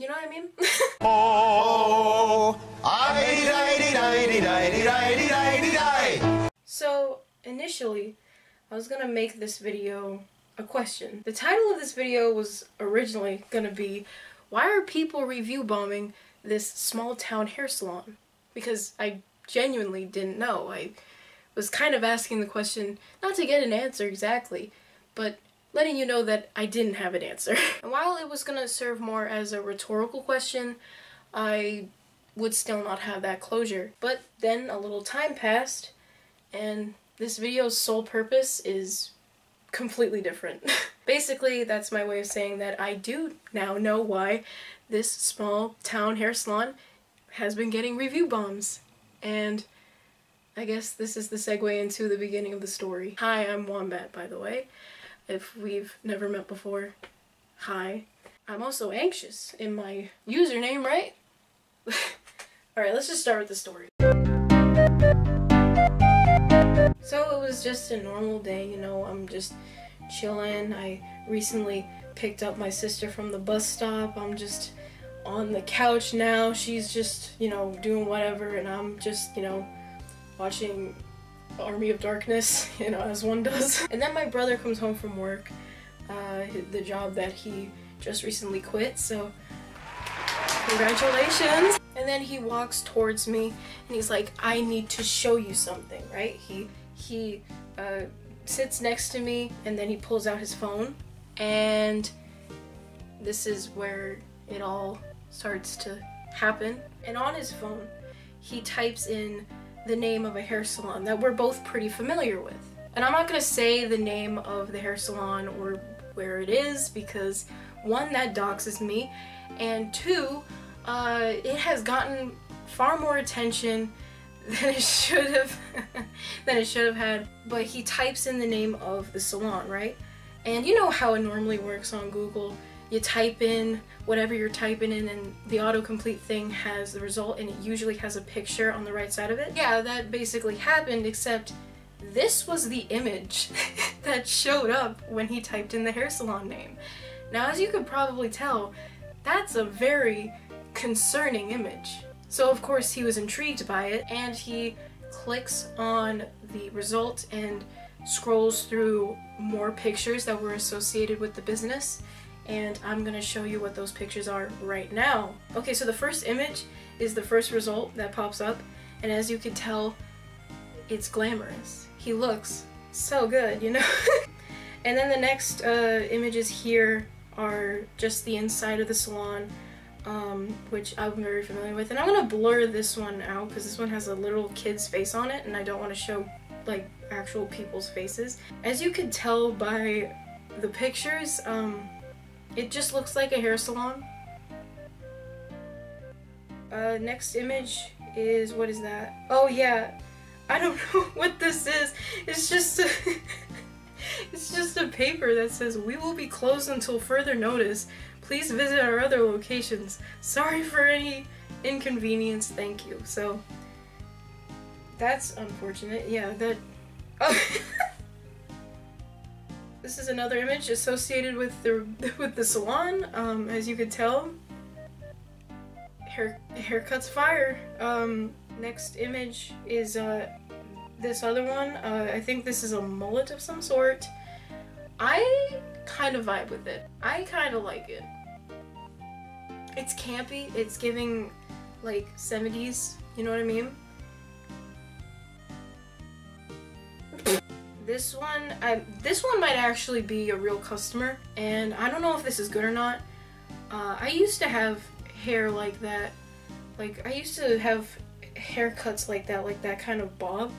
You know what I mean? Oh, so, initially, I was gonna make this video a question. The title of this video was originally gonna be, Why are people review bombing this small town hair salon? Because I genuinely didn't know. I was kind of asking the question, not to get an answer exactly, but letting you know that I didn't have an answer. and while it was gonna serve more as a rhetorical question, I would still not have that closure. But then a little time passed, and this video's sole purpose is completely different. Basically, that's my way of saying that I do now know why this small town hair salon has been getting review bombs. And I guess this is the segue into the beginning of the story. Hi, I'm Wombat, by the way. If we've never met before, hi. I'm also anxious in my username, right? Alright, let's just start with the story. So it was just a normal day, you know, I'm just chilling. I recently picked up my sister from the bus stop. I'm just on the couch now. She's just, you know, doing whatever, and I'm just, you know, watching Army of Darkness, you know, as one does. And then my brother comes home from work, uh, the job that he just recently quit, so congratulations. And then he walks towards me and he's like, I need to show you something, right? He, he uh, sits next to me and then he pulls out his phone and this is where it all starts to happen. And on his phone, he types in the name of a hair salon that we're both pretty familiar with. And I'm not gonna say the name of the hair salon or where it is because one, that doxes me, and two, uh, it has gotten far more attention than it should have than it should have had. But he types in the name of the salon, right? And you know how it normally works on Google. You type in whatever you're typing in and the autocomplete thing has the result and it usually has a picture on the right side of it. Yeah, that basically happened except this was the image that showed up when he typed in the hair salon name. Now as you could probably tell, that's a very concerning image. So of course he was intrigued by it and he clicks on the result and scrolls through more pictures that were associated with the business and I'm gonna show you what those pictures are right now. Okay, so the first image is the first result that pops up and as you can tell, it's glamorous. He looks so good, you know? and then the next uh, images here are just the inside of the salon um, which I'm very familiar with. And I'm gonna blur this one out because this one has a little kid's face on it and I don't want to show like actual people's faces. As you can tell by the pictures, um, it just looks like a hair salon. Uh, next image is, what is that? Oh yeah, I don't know what this is. It's just a, it's just a paper that says, we will be closed until further notice. Please visit our other locations. Sorry for any inconvenience, thank you. So, that's unfortunate. Yeah, that... Oh. This is another image associated with the with the salon. Um, as you could tell, hair haircuts fire. Um, next image is uh, this other one. Uh, I think this is a mullet of some sort. I kind of vibe with it. I kind of like it. It's campy. It's giving like 70s. You know what I mean? This one, I, this one might actually be a real customer, and I don't know if this is good or not. Uh, I used to have hair like that. Like, I used to have haircuts like that, like that kind of bob.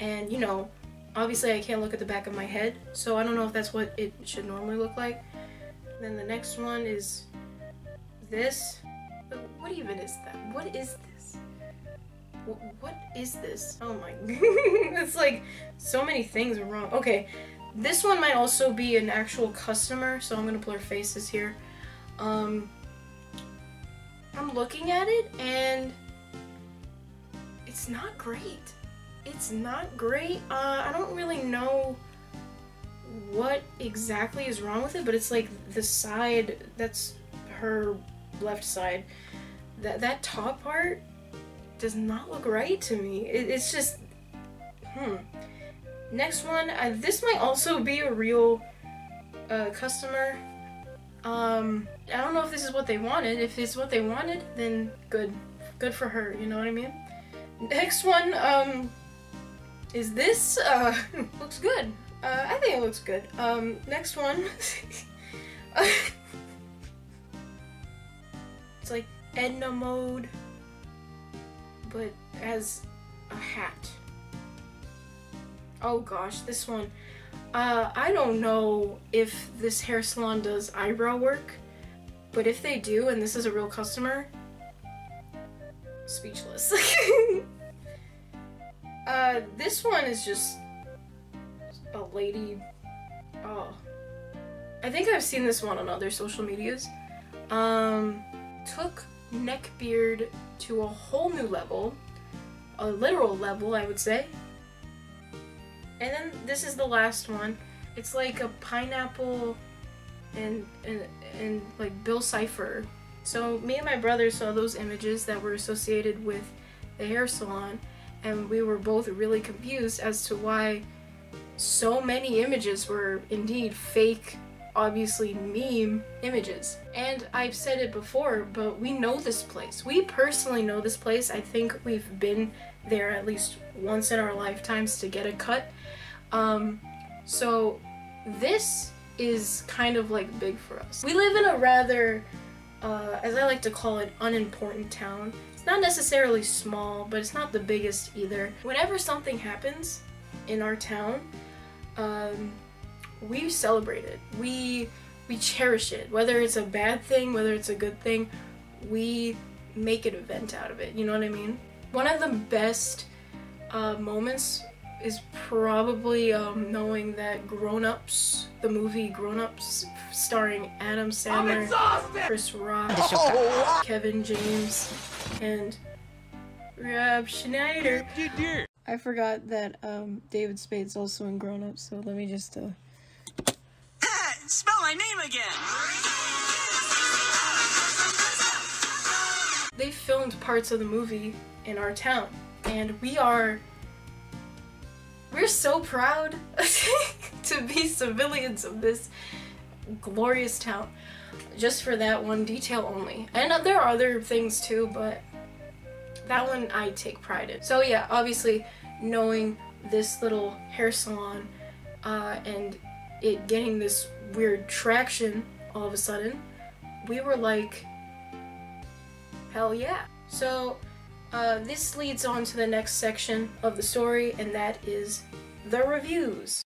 And, you know, obviously I can't look at the back of my head, so I don't know if that's what it should normally look like. Then the next one is this. What even is that? What is? What is this? Oh my, it's like so many things are wrong. Okay, this one might also be an actual customer, so I'm gonna blur faces here. Um, I'm looking at it and it's not great. It's not great. Uh, I don't really know what exactly is wrong with it, but it's like the side that's her left side. That that top part does not look right to me. It, it's just, hmm. Next one, uh, this might also be a real uh, customer. Um, I don't know if this is what they wanted. If it's what they wanted, then good, good for her. You know what I mean? Next one, um, is this? Uh, looks good. Uh, I think it looks good. Um, next one. it's like Edna mode, but as a hat. Oh gosh, this one. Uh, I don't know if this hair salon does eyebrow work, but if they do and this is a real customer, speechless. uh, this one is just a lady. Oh. I think I've seen this one on other social medias. Um, took neckbeard to a whole new level, a literal level, I would say. And then this is the last one. It's like a pineapple and and and like Bill Cipher. So me and my brother saw those images that were associated with the hair salon and we were both really confused as to why so many images were indeed fake obviously meme images. And I've said it before, but we know this place. We personally know this place. I think we've been there at least once in our lifetimes to get a cut. Um, so this is kind of like big for us. We live in a rather, uh, as I like to call it, unimportant town. It's not necessarily small, but it's not the biggest either. Whenever something happens in our town, um, we celebrate it. We we cherish it. Whether it's a bad thing, whether it's a good thing, we make an event out of it. You know what I mean? One of the best uh, moments is probably um, knowing that Grown Ups, the movie Grown Ups, starring Adam Sandler, Chris Rock, Oh, Kevin James, and Rob Schneider. I forgot that um, David Spade's also in Grown Ups, so let me just. Uh... Spell my name again. They filmed parts of the movie in our town, and we are. We're so proud to be civilians of this glorious town. Just for that one detail only. And there are other things too, but that one I take pride in. So yeah, obviously knowing this little hair salon uh, and it getting this weird traction all of a sudden, we were like, hell yeah. So uh, this leads on to the next section of the story, and that is the reviews.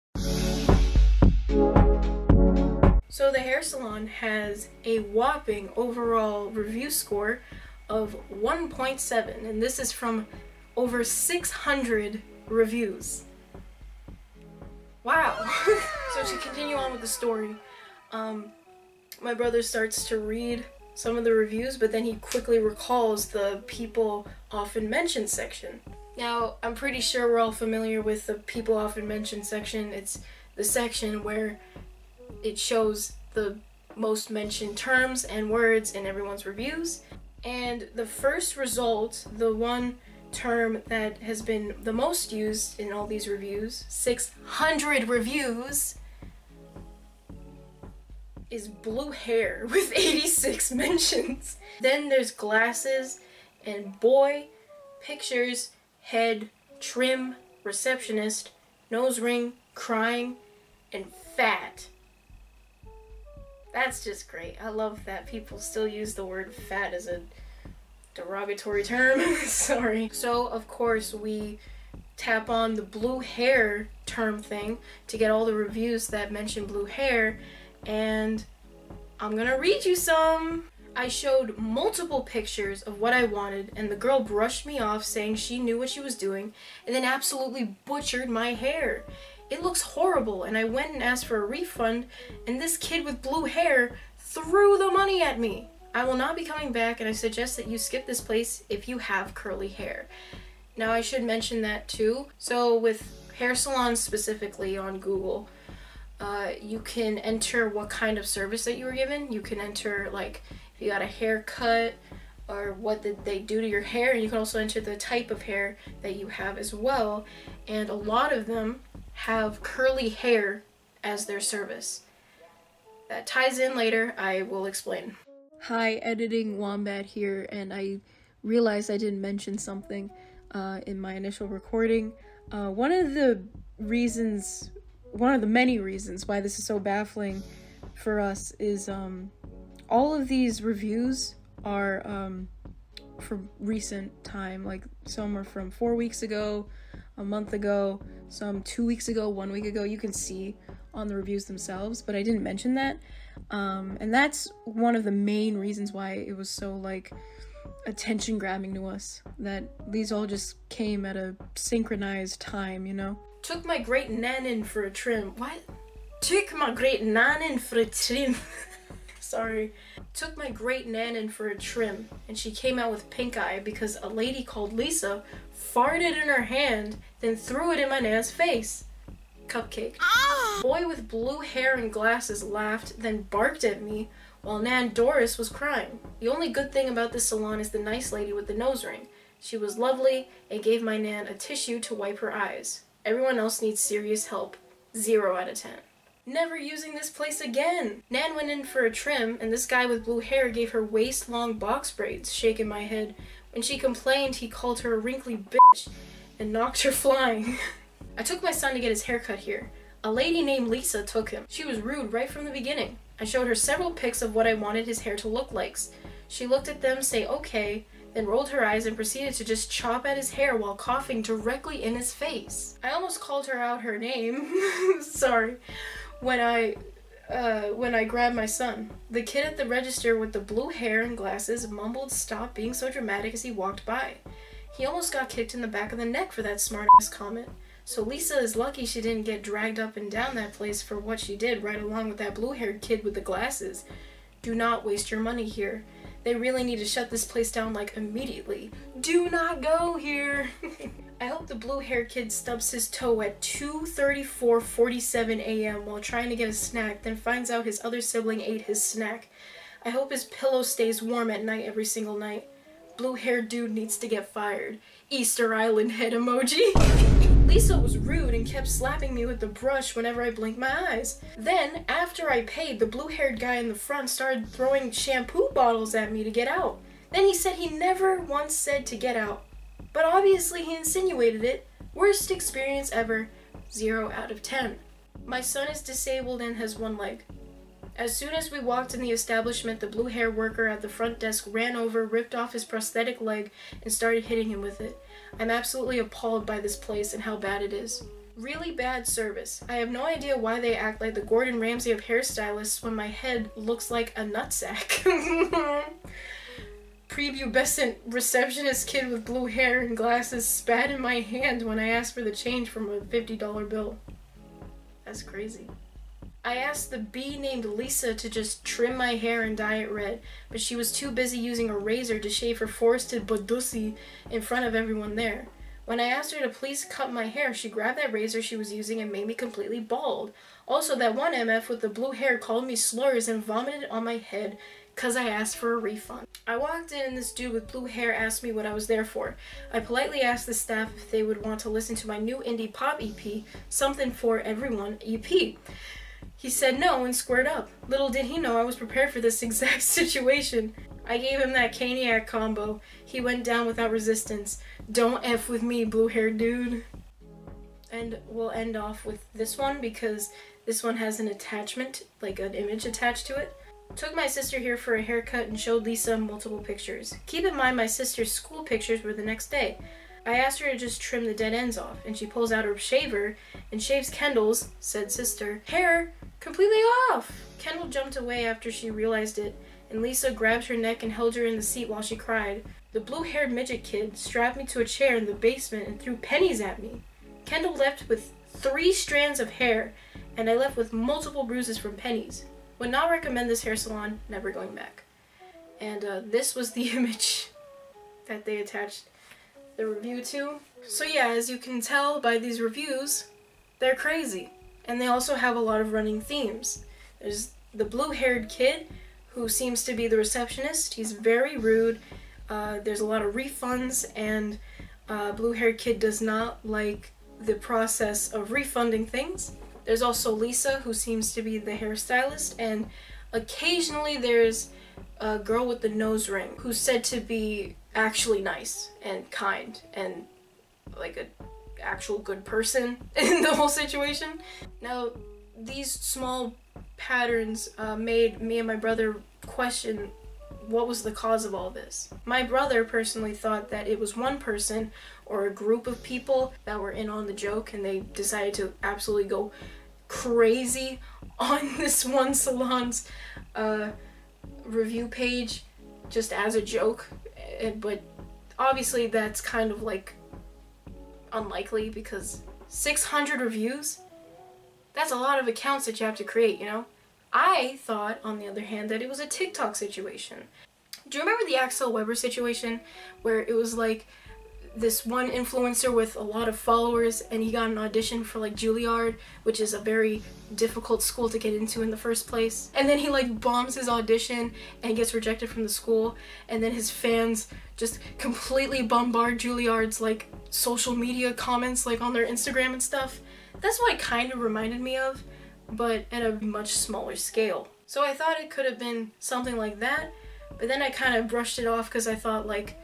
So the hair salon has a whopping overall review score of 1.7, and this is from over 600 reviews. Wow. so to continue on with the story, um, my brother starts to read some of the reviews, but then he quickly recalls the people often mentioned section. Now, I'm pretty sure we're all familiar with the people often mentioned section. It's the section where it shows the most mentioned terms and words in everyone's reviews. And the first result, the one term that has been the most used in all these reviews, 600 reviews, is blue hair with 86 mentions. Then there's glasses and boy, pictures, head, trim, receptionist, nose ring, crying, and fat. That's just great. I love that people still use the word fat as a derogatory term. Sorry. So, of course, we tap on the blue hair term thing to get all the reviews that mention blue hair, and I'm gonna read you some. I showed multiple pictures of what I wanted, and the girl brushed me off saying she knew what she was doing, and then absolutely butchered my hair. It looks horrible, and I went and asked for a refund, and this kid with blue hair threw the money at me. I will not be coming back, and I suggest that you skip this place if you have curly hair. Now, I should mention that too. So, with hair salons specifically on Google, Uh, you can enter what kind of service that you were given. You can enter like if you got a haircut or what did they do to your hair. And you can also enter the type of hair that you have as well. And a lot of them have curly hair as their service. That ties in later. I will explain. Hi, editing Wombat here, and I realized I didn't mention something uh, in my initial recording. Uh, one of the reasons, one of the many reasons why this is so baffling for us is um, all of these reviews are um, from recent time. Like some are from four weeks ago, a month ago, some two weeks ago, one week ago. You can see on the reviews themselves, but I didn't mention that. Um, and that's one of the main reasons why it was so like attention grabbing to us that these all just came at a synchronized time, you know? Took my great nan in for a trim. What? Took my great nan in for a trim. Sorry. Took my great nan in for a trim, and she came out with pink eye because a lady called Lisa farted in her hand, then threw it in my nan's face. Cupcake. Ah! Boy with blue hair and glasses laughed, then barked at me while Nan Doris was crying. The only good thing about this salon is the nice lady with the nose ring. She was lovely and gave my Nan a tissue to wipe her eyes. Everyone else needs serious help. Zero out of ten. Never using this place again! Nan went in for a trim, and this guy with blue hair gave her waist long box braids, shaking my head. When she complained, he called her a wrinkly bitch and knocked her flying. I took my son to get his haircut here. A lady named Lisa took him. She was rude right from the beginning. I showed her several pics of what I wanted his hair to look like. She looked at them, say okay, then rolled her eyes and proceeded to just chop at his hair while coughing directly in his face. I almost called her out her name. Sorry. When I uh, when I grabbed my son. The kid at the register with the blue hair and glasses mumbled stop being so dramatic as he walked by. He almost got kicked in the back of the neck for that smartass comment. So Lisa is lucky she didn't get dragged up and down that place for what she did right along with that blue-haired kid with the glasses. Do not waste your money here. They really need to shut this place down like immediately. Do not go here. I hope the blue-haired kid stubs his toe at 2:34:47 a.m. while trying to get a snack, then finds out his other sibling ate his snack. I hope his pillow stays warm at night every single night. Blue-haired dude needs to get fired. Easter Island head emoji. Lisa was rude and kept slapping me with the brush whenever I blinked my eyes. Then, after I paid, the blue-haired guy in the front started throwing shampoo bottles at me to get out. Then he said he never once said to get out. But obviously he insinuated it. Worst experience ever. 0 out of 10. My son is disabled and has one leg. As soon as we walked in the establishment, the blue hair worker at the front desk ran over, ripped off his prosthetic leg, and started hitting him with it. I'm absolutely appalled by this place and how bad it is. Really bad service. I have no idea why they act like the Gordon Ramsay of hairstylists when my head looks like a nutsack. Prepubescent receptionist kid with blue hair and glasses spat in my hand when I asked for the change from a $50 bill. That's crazy. I asked the bee named Lisa to just trim my hair and dye it red, but she was too busy using a razor to shave her forested badusi in front of everyone there. When I asked her to please cut my hair, she grabbed that razor she was using and made me completely bald. Also, that one MF with the blue hair called me slurs and vomited on my head because I asked for a refund. I walked in and this dude with blue hair asked me what I was there for. I politely asked the staff if they would want to listen to my new indie pop EP, Something for Everyone EP. He said no and squared up. Little did he know I was prepared for this exact situation. I gave him that Caniac combo. He went down without resistance. Don't F with me, blue haired dude. And we'll end off with this one because this one has an attachment, like an image attached to it. Took my sister here for a haircut and showed Lisa multiple pictures. Keep in mind my sister's school pictures were the next day. I asked her to just trim the dead ends off, and she pulls out her shaver and shaves Kendall's, said sister, hair completely off. Kendall jumped away after she realized it, and Lisa grabbed her neck and held her in the seat while she cried. The blue haired midget kid strapped me to a chair in the basement and threw pennies at me. Kendall left with three strands of hair, and I left with multiple bruises from pennies. Would not recommend this hair salon, never going back. And uh, this was the image that they attached the review to. So yeah, as you can tell by these reviews, they're crazy. And they also have a lot of running themes. There's the blue haired kid who seems to be the receptionist. He's very rude. Uh, there's a lot of refunds, and uh, blue haired kid does not like the process of refunding things. There's also Lisa, who seems to be the hairstylist, and occasionally there's a girl with the nose ring who's said to be actually nice and kind and like a actual good person in the whole situation. Now, these small patterns uh, made me and my brother question what was the cause of all this. My brother personally thought that it was one person or a group of people that were in on the joke and they decided to absolutely go crazy on this one salon's uh, review page just as a joke. Eh, But obviously, that's kind of like unlikely because 600 reviews that's a lot of accounts that you have to create, you know? I thought, on the other hand, that it was a TikTok situation. Do you remember the Axel Weber situation where it was like this one influencer with a lot of followers and he got an audition for like Juilliard, which is a very difficult school to get into in the first place. And then he like bombs his audition and gets rejected from the school and then his fans just completely bombard Juilliard's like social media comments like on their Instagram and stuff. That's what it kind of reminded me of, but at a much smaller scale. So I thought it could have been something like that, but then I kind of brushed it off because I thought like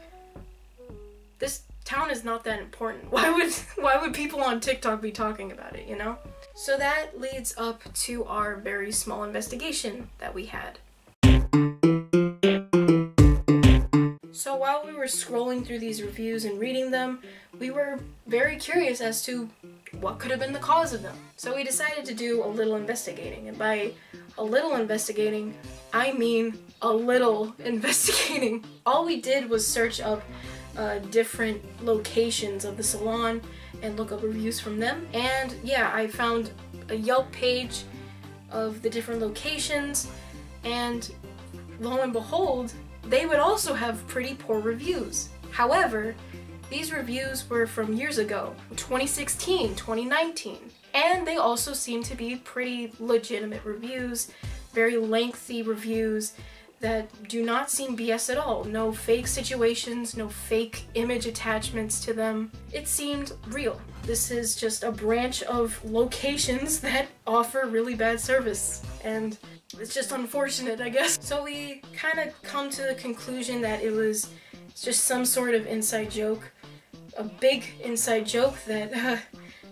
this town is not that important. Why would why would people on TikTok be talking about it, you know? So that leads up to our very small investigation that we had. We were scrolling through these reviews and reading them, we were very curious as to what could have been the cause of them. So we decided to do a little investigating. And by a little investigating, I mean a little investigating. All we did was search up uh, different locations of the salon and look up reviews from them. And yeah, I found a Yelp page of the different locations, and lo and behold, they would also have pretty poor reviews. However, these reviews were from years ago 2016, 2019, and they also seem to be pretty legitimate reviews, very lengthy reviews that do not seem BS at all. No fake situations, no fake image attachments to them. It seemed real. This is just a branch of locations that offer really bad service, and it's just unfortunate, I guess. So we kind of come to the conclusion that it was just some sort of inside joke, a big inside joke that uh,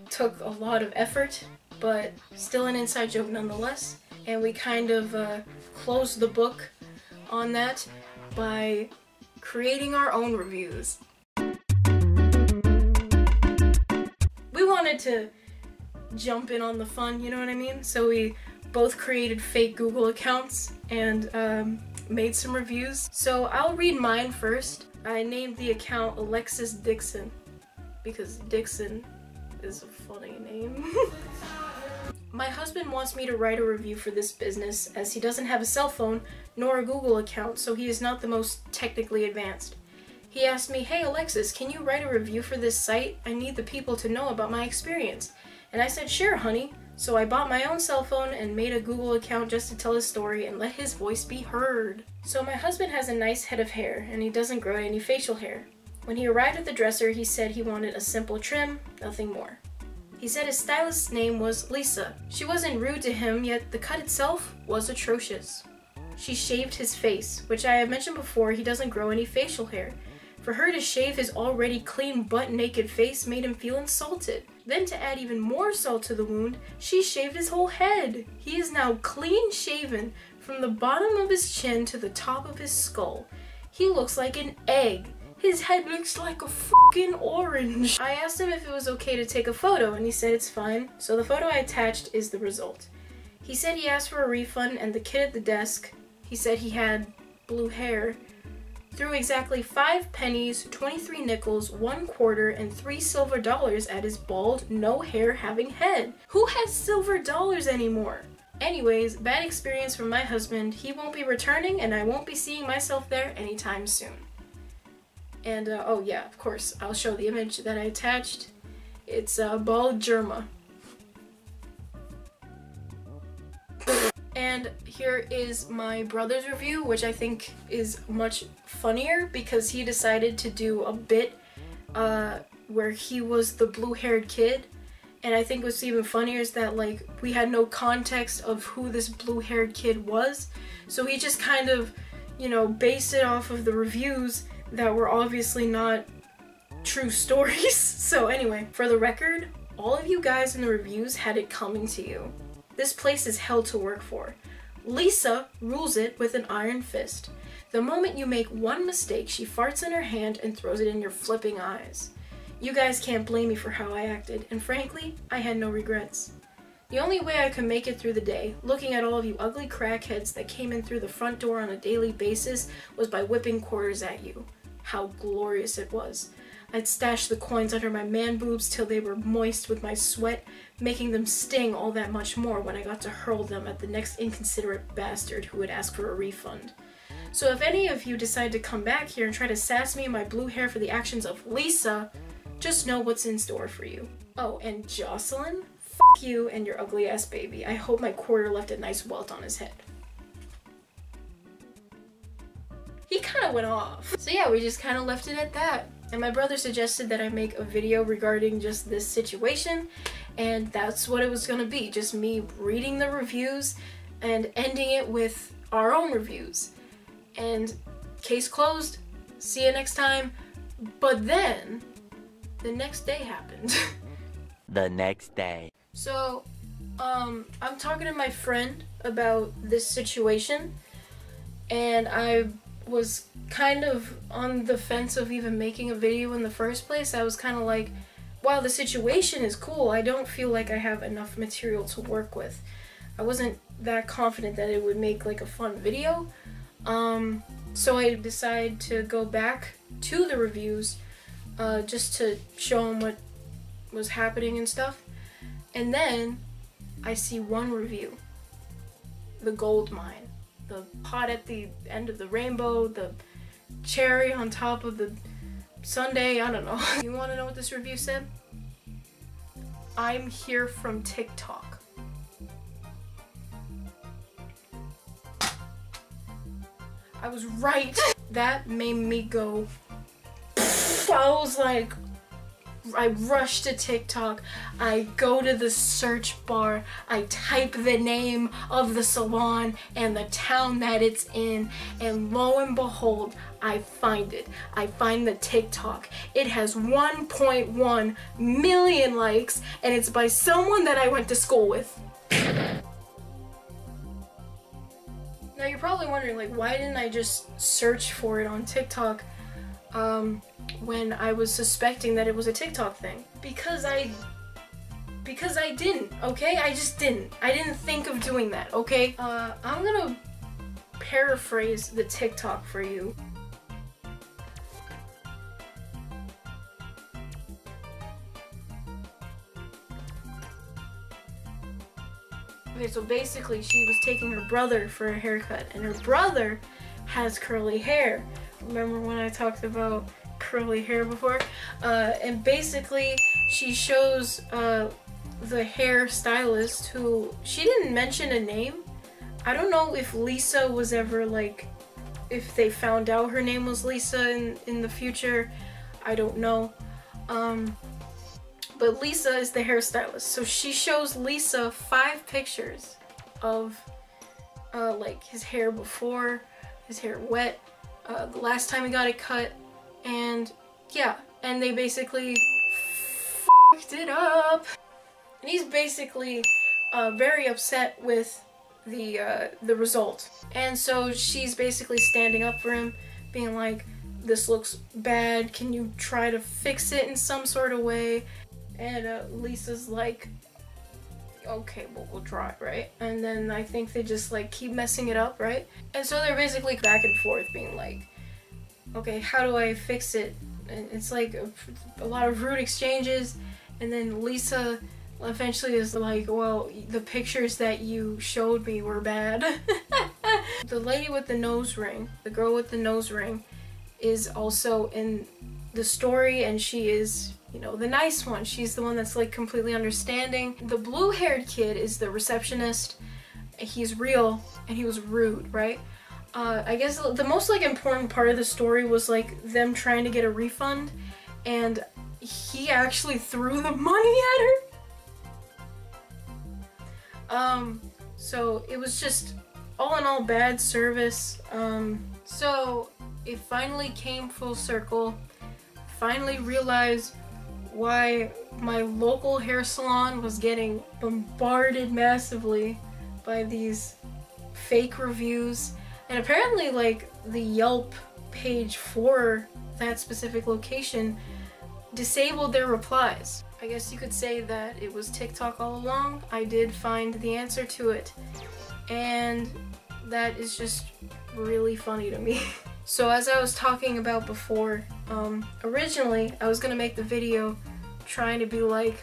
took a lot of effort, but still an inside joke nonetheless. And we kind of uh, closed the book on that by creating our own reviews. We wanted to jump in on the fun, you know what I mean? So we both created fake Google accounts and um, made some reviews. So I'll read mine first. I named the account Alexis Dixon because Dixon is a funny name. My husband wants me to write a review for this business as he doesn't have a cell phone nor a Google account, so he is not the most technically advanced. He asked me, Hey Alexis, can you write a review for this site? I need the people to know about my experience. And I said, Sure, honey. So I bought my own cell phone and made a Google account just to tell his story and let his voice be heard. So my husband has a nice head of hair and he doesn't grow any facial hair. When he arrived at the dresser, he said he wanted a simple trim, nothing more. He said his stylist's name was Lisa. She wasn't rude to him, yet the cut itself was atrocious. She shaved his face, which I have mentioned before, he doesn't grow any facial hair. For her to shave his already clean butt naked face made him feel insulted. Then, to add even more salt to the wound, she shaved his whole head. He is now clean shaven from the bottom of his chin to the top of his skull. He looks like an egg. His head looks like a fucking orange. I asked him if it was okay to take a photo, and he said it's fine. So the photo I attached is the result. He said he asked for a refund, and the kid at the desk, he said he had blue hair, threw exactly five pennies, 23 nickels, one quarter, and three silver dollars at his bald, no hair having head. Who has silver dollars anymore? Anyways, bad experience from my husband. He won't be returning, and I won't be seeing myself there anytime soon. And uh, oh yeah, of course, I'll show the image that I attached. It's uh, bald Jerma. And here is my brother's review, which I think is much funnier because he decided to do a bit uh, where he was the blue-haired kid. And I think what's even funnier is that like we had no context of who this blue-haired kid was. So he just kind of, you know, based it off of the reviews that were obviously not true stories. so anyway, for the record, all of you guys in the reviews had it coming to you. This place is hell to work for. Lisa rules it with an iron fist. The moment you make one mistake, she farts in her hand and throws it in your flipping eyes. You guys can't blame me for how I acted, and frankly, I had no regrets. The only way I could make it through the day, looking at all of you ugly crackheads that came in through the front door on a daily basis, was by whipping quarters at you. How glorious it was. I'd stash the coins under my man boobs till they were moist with my sweat, making them sting all that much more when I got to hurl them at the next inconsiderate bastard who would ask for a refund. So if any of you decide to come back here and try to sass me and my blue hair for the actions of Lisa, just know what's in store for you. Oh, and Jocelyn? F you and your ugly ass baby. I hope my quarter left a nice welt on his head. He kind of went off. So yeah, we just kind of left it at that. And my brother suggested that I make a video regarding just this situation, and that's what it was gonna be just me reading the reviews and ending it with our own reviews. And case closed, see you next time. But then, the next day happened. the next day. So, um, I'm talking to my friend about this situation, and I was kind of on the fence of even making a video in the first place. I was kind of like, while the situation is cool, I don't feel like I have enough material to work with. I wasn't that confident that it would make like a fun video. Um, so I decided to go back to the reviews uh, just to show them what was happening and stuff. And then I see one review, The Gold Mine the pot at the end of the rainbow, the cherry on top of the sundae, I don't know. you want to know what this review said? I'm here from TikTok. I was right. That made me go. I was like, I rush to TikTok, I go to the search bar, I type the name of the salon and the town that it's in, and lo and behold, I find it. I find the TikTok. It has 1.1 million likes, and it's by someone that I went to school with. Now you're probably wondering, like, why didn't I just search for it on TikTok? Um, when I was suspecting that it was a TikTok thing. Because I because I didn't, okay? I just didn't. I didn't think of doing that, okay? Uh, I'm gonna paraphrase the TikTok for you. Okay, so basically she was taking her brother for a haircut, and her brother has curly hair. Remember when I talked about curly hair before. Uh, and basically, she shows uh, the hair stylist who she didn't mention a name. I don't know if Lisa was ever like, if they found out her name was Lisa in, in the future. I don't know. Um, but Lisa is the hairstylist. So she shows Lisa five pictures of uh, like his hair before, his hair wet, uh, the last time he got it cut, and yeah, and they basically fucked it up. And he's basically uh, very upset with the uh, the result. And so she's basically standing up for him, being like, this looks bad, can you try to fix it in some sort of way? And uh, Lisa's like, okay, well, we'll try, right? And then I think they just like keep messing it up, right? And so they're basically back and forth being like, okay, how do I fix it? And it's like a, a lot of rude exchanges, and then Lisa eventually is like, well, the pictures that you showed me were bad. the lady with the nose ring, the girl with the nose ring, is also in the story, and she is, you know, the nice one. She's the one that's like completely understanding. The blue haired kid is the receptionist, he's real and he was rude, right? Uh, I guess the most like important part of the story was like them trying to get a refund, and he actually threw the money at her. Um, so it was just all in all bad service. Um, so it finally came full circle. Finally realized why my local hair salon was getting bombarded massively by these fake reviews. And apparently, like, the Yelp page for that specific location disabled their replies. I guess you could say that it was TikTok all along. I did find the answer to it. And that is just really funny to me. so as I was talking about before, um, originally I was gonna make the video trying to be like,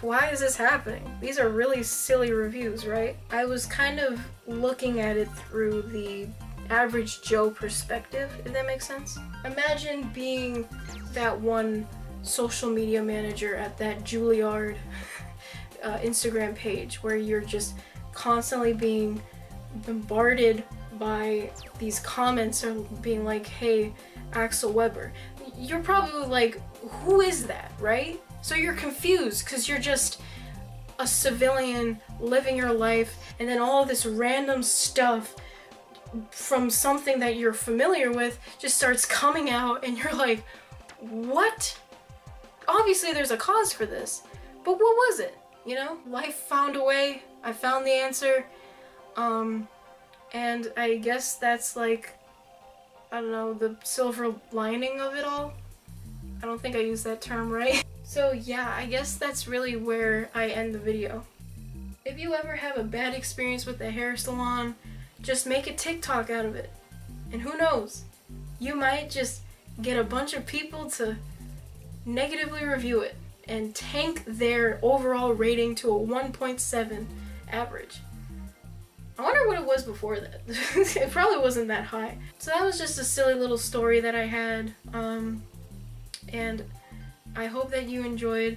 why is this happening? These are really silly reviews, right? I was kind of looking at it through the average Joe perspective, if that makes sense. Imagine being that one social media manager at that Juilliard uh, Instagram page where you're just constantly being bombarded by these comments or being like, hey, Axel Weber. You're probably like, who is that, right? So you're confused because you're just a civilian living your life and then all this random stuff from something that you're familiar with just starts coming out and you're like, what? Obviously there's a cause for this, but what was it? You know, life found a way. I found the answer. Um, and I guess that's like, I don't know, the silver lining of it all. I don't think I used that term right. So yeah, I guess that's really where I end the video. If you ever have a bad experience with a hair salon, just make a TikTok out of it. And who knows, you might just get a bunch of people to negatively review it and tank their overall rating to a 1.7 average. I wonder what it was before that. it probably wasn't that high. So that was just a silly little story that I had. Um, and I hope that you enjoyed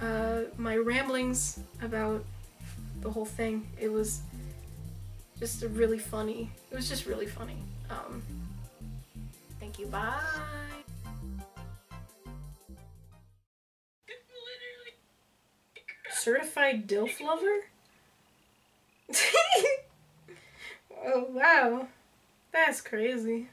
uh, my ramblings about the whole thing. It was just really funny. It was just really funny. Um, thank you. Bye. Certified DILF lover? oh, wow. That's crazy.